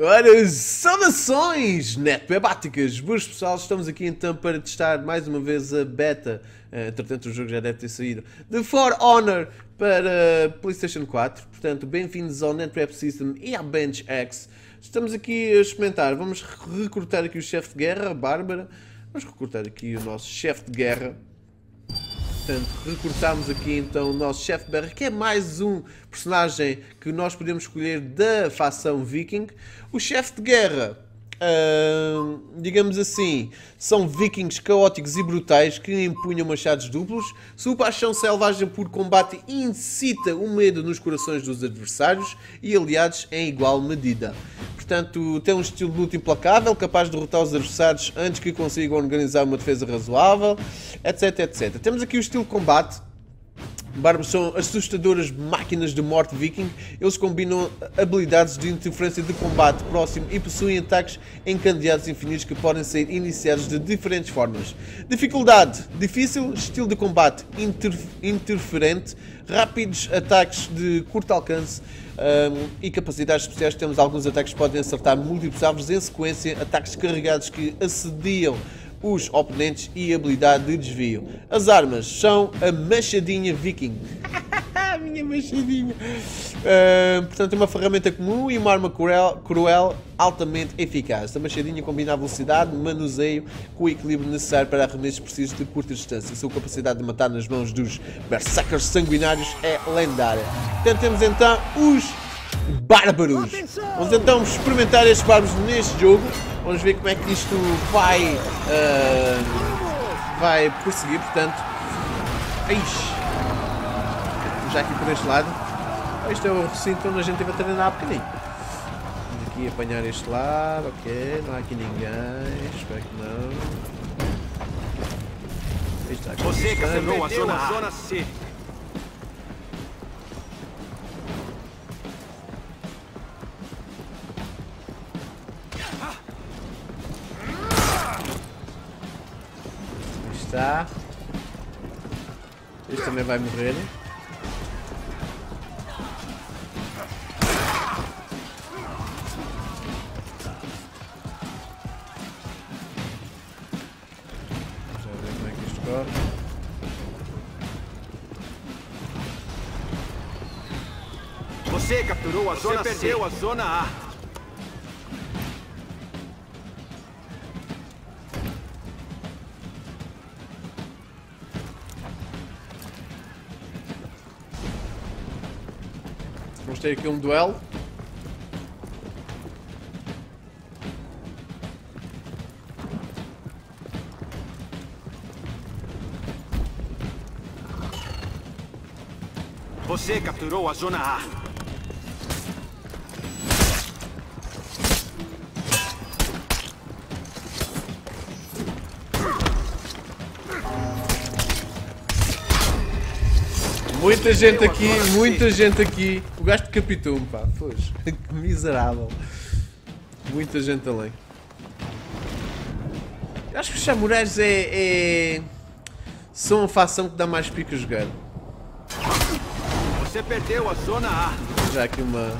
Ora, saudações netbebáticas! Boas pessoal, estamos aqui então para testar mais uma vez a beta, uh, entretanto o jogo já deve ter saído, de For Honor para Playstation 4. Portanto, bem-vindos ao NetWeb System e à Bench X. Estamos aqui a experimentar, vamos recrutar aqui o chefe de guerra, a Bárbara. Vamos recrutar aqui o nosso chefe de guerra. Portanto, recrutámos aqui então o nosso chefe de guerra, que é mais um personagem que nós podemos escolher da facção viking. O chefe de guerra, digamos assim, são vikings caóticos e brutais que empunham machados duplos. Sua paixão selvagem por combate incita o medo nos corações dos adversários e aliados em igual medida. Portanto, tem um estilo de luta implacável, capaz de derrotar os adversários antes que consigam organizar uma defesa razoável, etc, etc. Temos aqui o estilo de combate, Barbos são assustadoras máquinas de morte viking. Eles combinam habilidades de interferência de combate próximo e possuem ataques encandeados infinitos que podem ser iniciados de diferentes formas. Dificuldade: difícil, estilo de combate inter interferente, rápidos ataques de curto alcance um, e capacidades especiais. Temos alguns ataques que podem acertar múltiplos alvos em sequência, ataques carregados que assediam os oponentes e habilidade de desvio. As armas são a machadinha viking. a minha machadinha. Uh, portanto, é uma ferramenta comum e uma arma cruel, cruel, altamente eficaz. A machadinha combina a velocidade, manuseio com o equilíbrio necessário para arremessos precisos de curta distância. Sua capacidade de matar nas mãos dos berserkers sanguinários é lendária. Portanto, temos então os bárbaros. Vamos então experimentar estes bárbaros neste jogo. Vamos ver como é que isto vai, uh, vai prosseguir. Portanto, Ixi. já aqui por este lado. Este é o recinto onde a gente teve a treinar há bocadinho. Vamos aqui apanhar este lado. Ok, não há aqui ninguém. Espero que não. Está aqui Você a zona, a zona C. está. Este também vai morrer. Já ver como é. Você capturou a Você zona perdeu C. a zona A. ter aqui um duelo. Você capturou a zona A. Muita gente aqui, muita gente aqui. O gajo decapitou-me, pá. Foge. Miserável. Muita gente além. Acho que os samurais é, é... São a facção que dá mais pico a jogar. Você perdeu a zona A. Já aqui uma...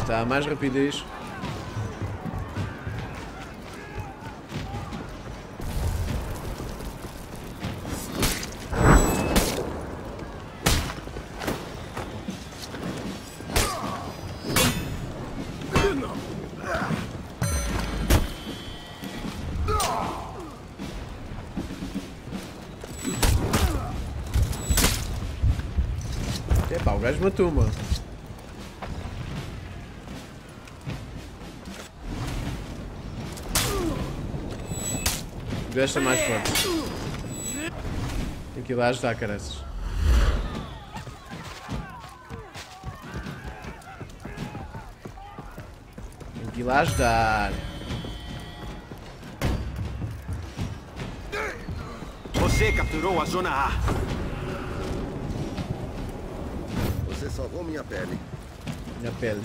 Está, mais rapidez. Mano. O gajo está mais forte. Tem que ir lá ajudar, caras. Tem que ir lá ajudar. Você capturou a zona A. salvou minha pele. Minha pele.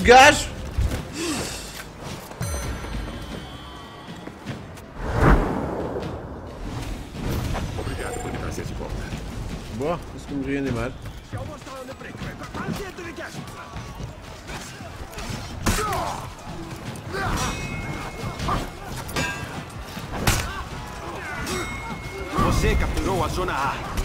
Este gajo! Obrigado por me trazer de volta. Boa, conseguimos reanimar. Você capturou a zona A.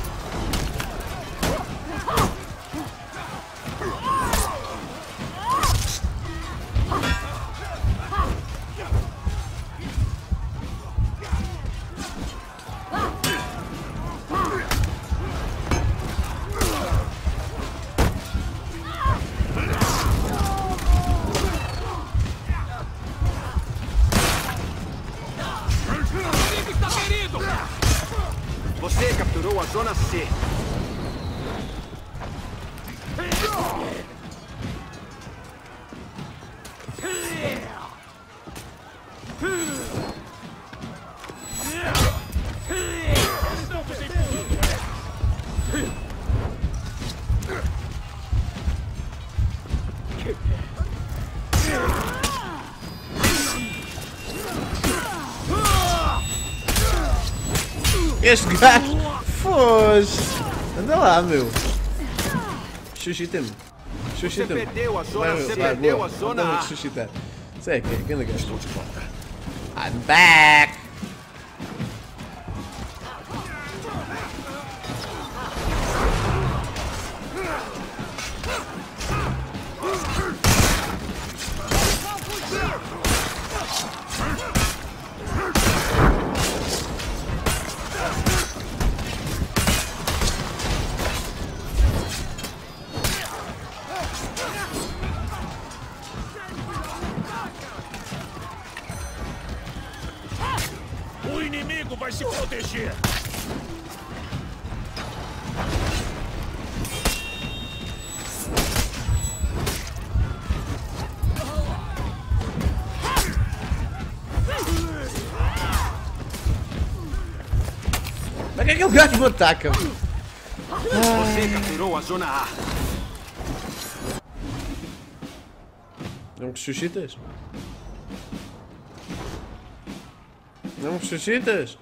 Este gajo! Foge! Anda lá, meu! Xuxita-me! Você Xuxita-me! perdeu a Vai, zona, meu, você vai, perdeu boa. a zona Anda-me xuxitar. Isso é que é, gajo. De volta. I'm back! Como é que aquele gajo me ataca? Você capturou a zona A. Não me xuxitas? Não xuxitas?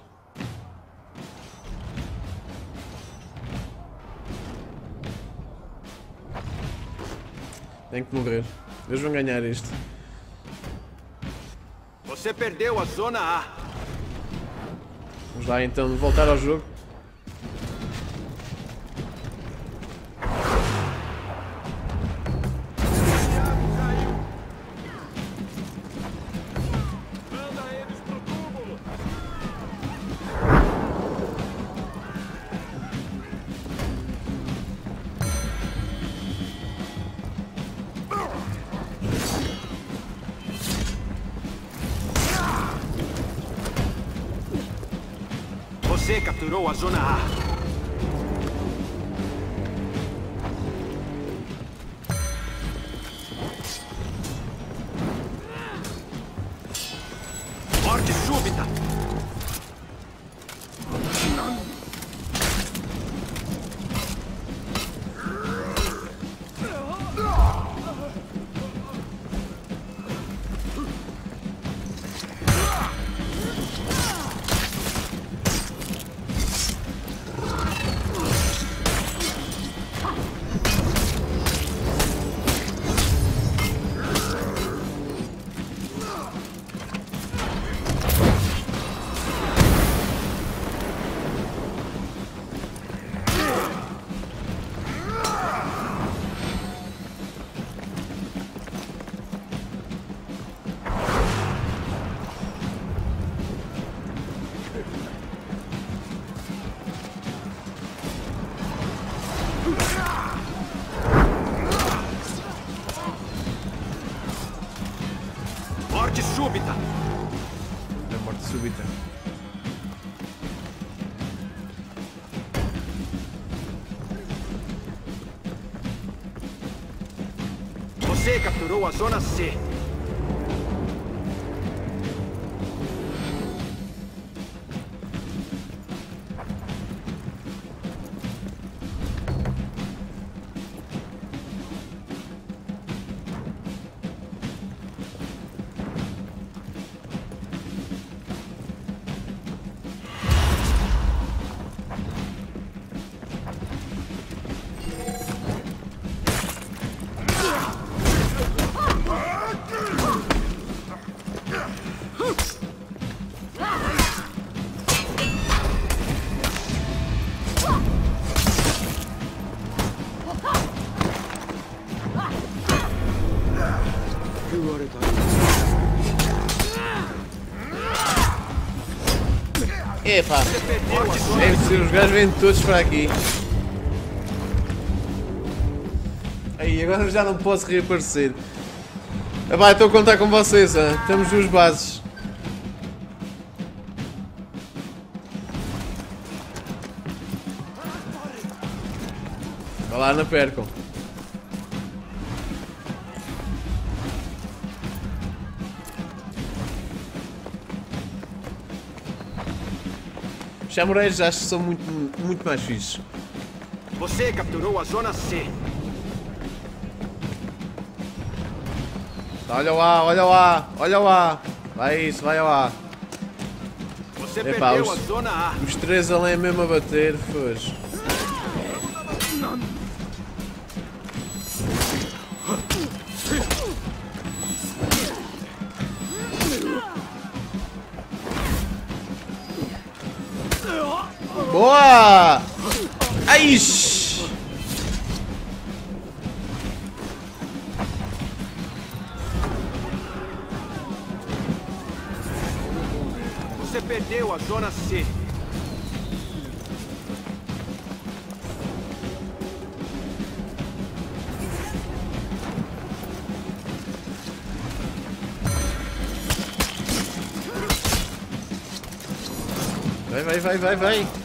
Tenho que morrer. Eles vão ganhar isto. Você perdeu a zona A. Vamos lá então voltar ao jogo. Você capturou a zona A. súbita. Você capturou a zona C. Epa, é os gajos vêm todos para aqui. Aí, agora já não posso reaparecer. Ah, vai, estou a contar com vocês, ah. estamos nos bases. Vai lá, não percam. Os samurais acho que são muito, muito mais fixes. Você capturou a zona C. Olha lá, olha lá, olha lá. Vai isso, vai lá. Você Epá, perdeu os- a zona A. Os três além mesmo a bater, foge. Boa! Ai! Você perdeu a zona C. Vai, vai, vai, vai, vai.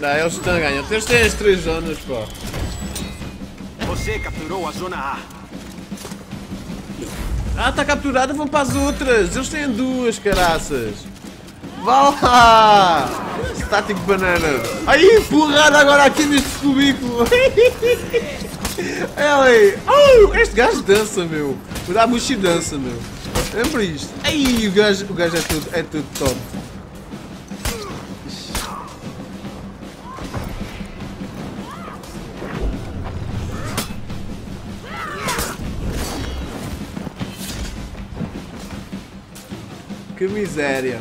Não, eles estão a ganhar. Eles têm as três zonas, pô. Você capturou a zona A. Ah, está capturada, vão para as outras. Eles têm duas, caraças. Vá lá! Static Banana. Aí, porrada agora aqui neste cubículo. Ali. Oh, este gajo dança, meu. O Dabushi dança, meu. Lembra isto? Aí, o gajo, o gajo é, tudo, é tudo top. Miséria.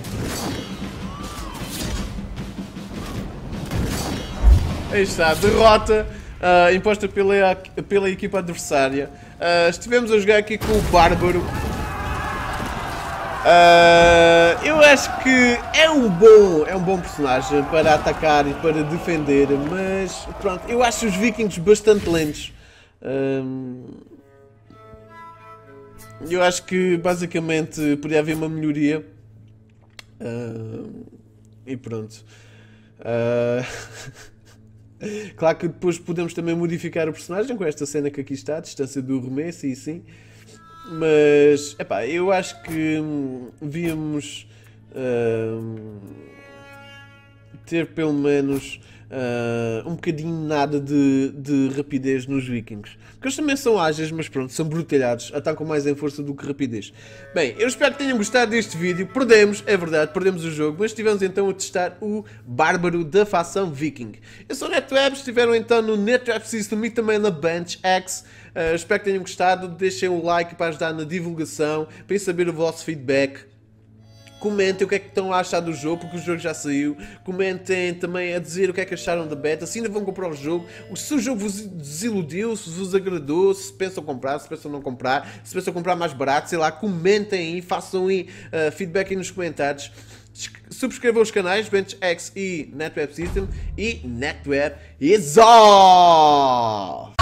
Aí está, derrota ah, imposta pela, pela equipa adversária. Ah, estivemos a jogar aqui com o Bárbaro. Ah, eu acho que é um bom, é um bom personagem para atacar e para defender, mas pronto, eu acho os vikings bastante lentos. Eu acho que basicamente poderia haver uma melhoria. Ah, e pronto. Ah, claro que depois podemos também modificar o personagem com esta cena que aqui está, a distância do remesso e sim. Mas, epá, eu acho que hum, devíamos hum, ter pelo menos ah, um bocadinho nada de, de rapidez nos vikings. Porque eles também são ágeis, mas pronto, são brutalhados, atacam mais em força do que rapidez. Bem, eu espero que tenham gostado deste vídeo. Perdemos, é verdade, perdemos o jogo, mas estivemos então a testar o Bárbaro da facção Viking. Eu sou NetWeb, estiveram então no NetWeb System e também na Bench X. Ah, espero que tenham gostado, deixem o like para ajudar na divulgação, para saber o vosso feedback. Comentem o que é que estão a achar do jogo, porque o jogo já saiu. Comentem também a dizer o que é que acharam da beta, se ainda vão comprar o jogo, se o jogo vos desiludiu, se vos agradou, se pensam comprar, se pensam não comprar, se pensam comprar mais barato, sei lá, comentem aí, façam aí uh, feedback aí nos comentários. Subscrevam os canais BenchX e NetWeb System e NetWeb is all!